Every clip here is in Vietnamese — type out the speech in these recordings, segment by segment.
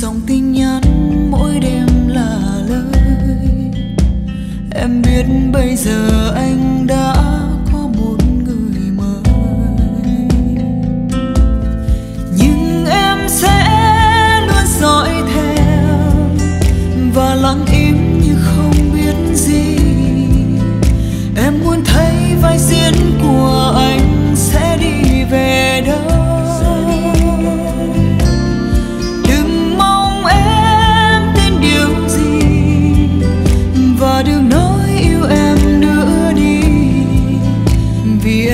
dòng tin nhắn mỗi đêm là lời. Em biết bây giờ anh đã có một người mới. Nhưng em sẽ luôn dõi theo và lặng im như không biết gì. Em muốn thấy vai diễn của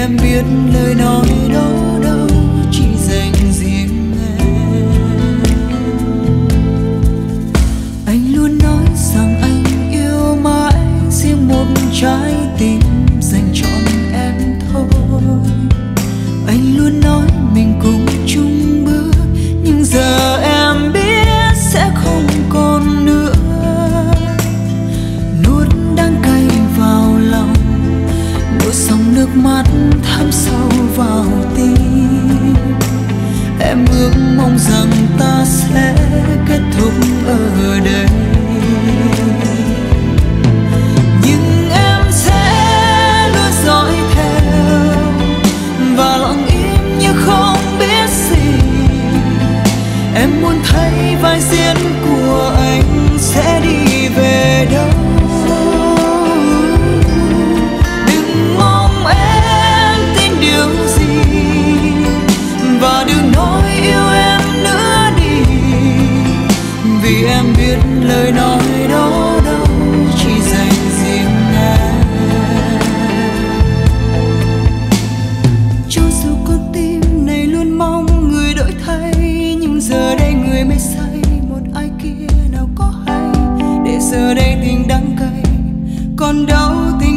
em biết lời nói đâu. mắt thăm sâu vào tim. Em ước mong rằng ta sẽ kết thúc ở đây. Nhưng em sẽ luôn dõi theo và lặng im như không biết gì. Em muốn thấy vai diễn của anh sẽ đi người mê say, một ai kia nào có hay? Để giờ đây tình đắng cay, còn đâu tình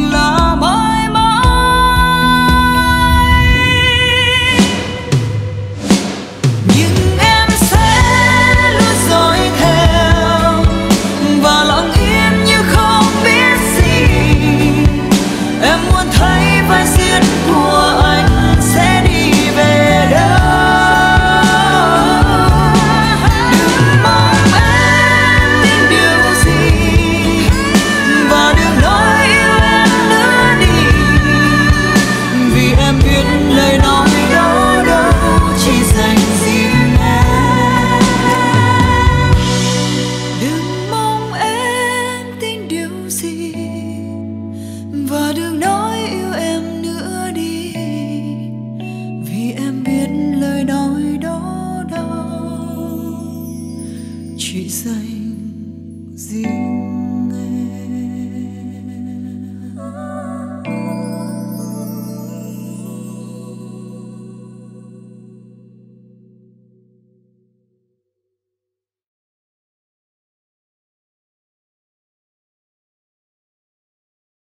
và đừng nói yêu em nữa đi. Vì em biết lời nói đó đau. Chị dạy